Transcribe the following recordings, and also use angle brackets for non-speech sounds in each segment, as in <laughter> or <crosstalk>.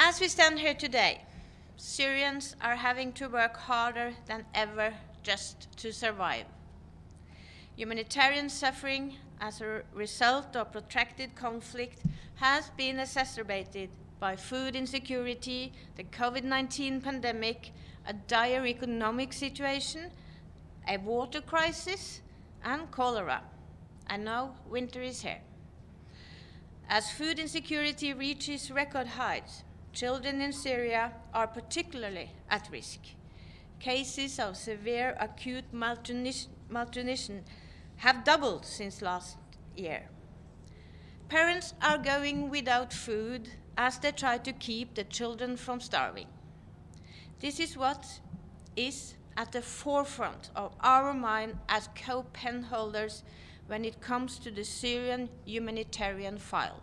As we stand here today, Syrians are having to work harder than ever just to survive. Humanitarian suffering as a result of protracted conflict has been exacerbated by food insecurity, the COVID 19 pandemic, a dire economic situation, a water crisis, and cholera. And now winter is here. As food insecurity reaches record heights, children in Syria are particularly at risk. Cases of severe acute malnutrition have doubled since last year. Parents are going without food as they try to keep the children from starving. This is what is at the forefront of our mind as co-pen holders when it comes to the Syrian humanitarian file,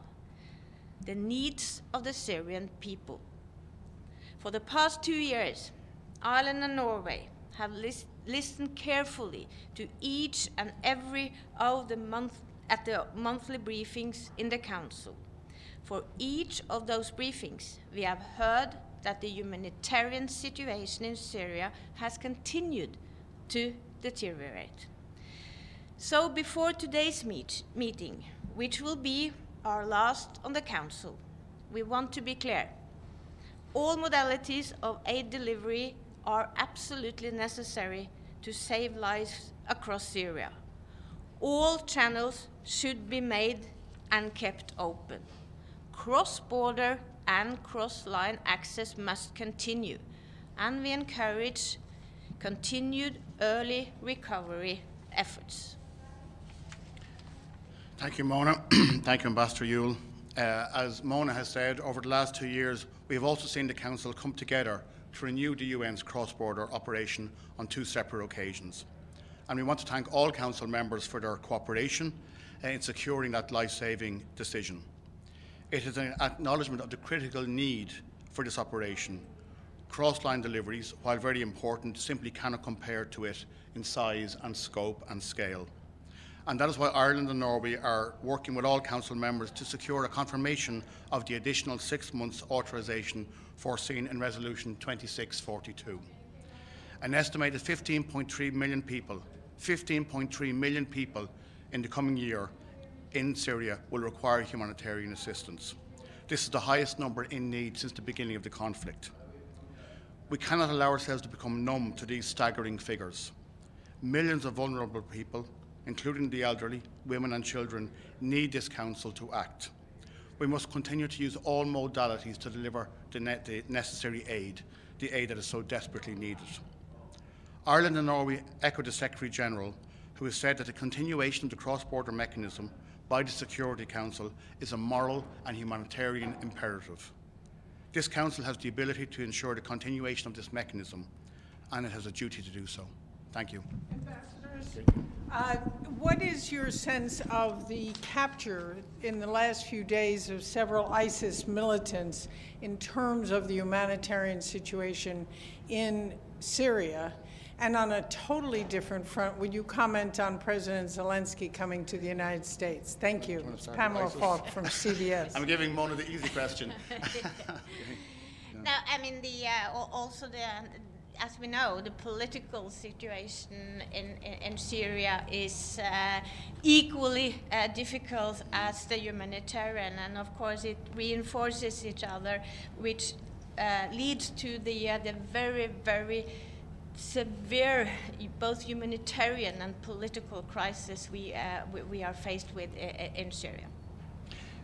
the needs of the Syrian people. For the past two years, Ireland and Norway have lis listened carefully to each and every of the month at the monthly briefings in the Council. For each of those briefings, we have heard that the humanitarian situation in Syria has continued to deteriorate. So before today's meet, meeting, which will be our last on the Council, we want to be clear. All modalities of aid delivery are absolutely necessary to save lives across Syria. All channels should be made and kept open. Cross-border and cross-line access must continue, and we encourage continued early recovery efforts. Thank you, Mona. <clears throat> Thank you, Ambassador Juul. Uh, as Mona has said, over the last two years, we have also seen the Council come together to renew the UN's cross-border operation on two separate occasions. And we want to thank all Council members for their cooperation in securing that life-saving decision. It is an acknowledgement of the critical need for this operation. Cross-line deliveries, while very important, simply cannot compare to it in size and scope and scale. And that is why Ireland and Norway are working with all Council members to secure a confirmation of the additional six months authorisation foreseen in Resolution 2642. An estimated 15.3 million people, 15.3 million people in the coming year in Syria will require humanitarian assistance. This is the highest number in need since the beginning of the conflict. We cannot allow ourselves to become numb to these staggering figures. Millions of vulnerable people, including the elderly, women and children, need this Council to act. We must continue to use all modalities to deliver the, ne the necessary aid, the aid that is so desperately needed. Ireland and Norway echo the Secretary General, who has said that the continuation of the cross-border mechanism by the Security Council is a moral and humanitarian imperative. This Council has the ability to ensure the continuation of this mechanism, and it has a duty to do so. Thank you. Uh, what is your sense of the capture in the last few days of several ISIS militants in terms of the humanitarian situation in Syria? And on a totally different front, would you comment on President Zelensky coming to the United States? Thank you. It's Pamela Falk from <laughs> CBS. I'm giving Mona the easy question. <laughs> <laughs> no, I mean, the, uh, also the, as we know, the political situation in, in, in Syria is uh, equally uh, difficult as the humanitarian, and of course it reinforces each other, which uh, leads to the, uh, the very, very severe, both humanitarian and political crisis we, uh, we, we, are faced with uh, in Syria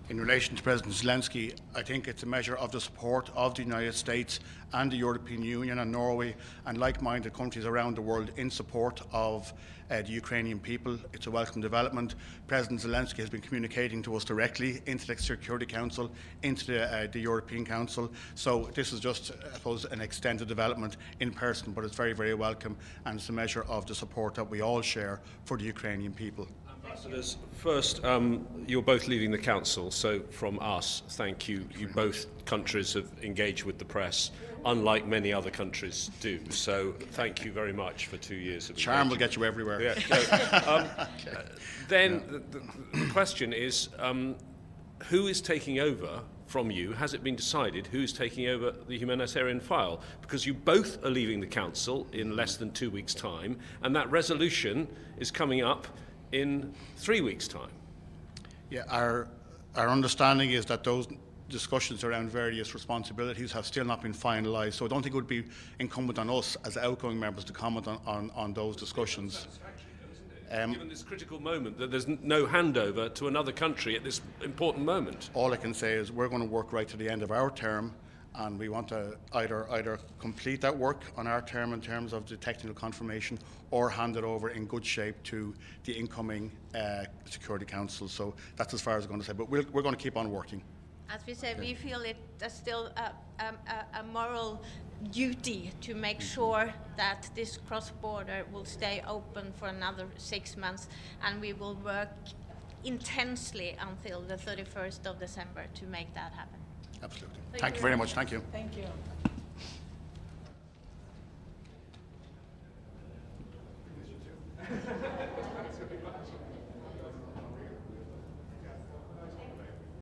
in relation to President Zelensky, I think it's a measure of the support of the United States and the European Union and Norway and like-minded countries around the world in support of uh, the Ukrainian people. It's a welcome development. President Zelensky has been communicating to us directly into the Security Council, into the, uh, the European Council. So this is just, I suppose, an extended development in person, but it's very, very welcome and it's a measure of the support that we all share for the Ukrainian people. Ambassadors, first, um, you're both leading the council, so from us, thank you. You both countries have engaged with the press, unlike many other countries do. So thank you very much for two years of Charm will get you everywhere. Yeah. <laughs> So, um, okay. Then yeah. the, the, the, question is, um, who is taking over from you, has it been decided who's taking over the humanitarian file? Because you both are leaving the council in less than two weeks' time, and that resolution is coming up in three weeks' time. Yeah, our, our understanding is that those discussions around various responsibilities have still not been finalised, so I don't think it would be incumbent on us as outgoing members to comment on, on, on those discussions. Um, Given this critical moment, that there's no handover to another country at this important moment. all I can say is we're going to work right to the end of our term, and we want to either either complete that work on our term in terms of the technical confirmation, or hand it over in good shape to the incoming uh, Security Council. So that's as far as I'm going to say. But we're, we're going to keep on working. As we said, we feel it is still a, a, a- a moral duty to make sure that this cross-border will stay open for another six months, and we will work intensely until the 31st of December to make that happen. Absolutely. Thank Thank you very very much. Thank you. Thank you.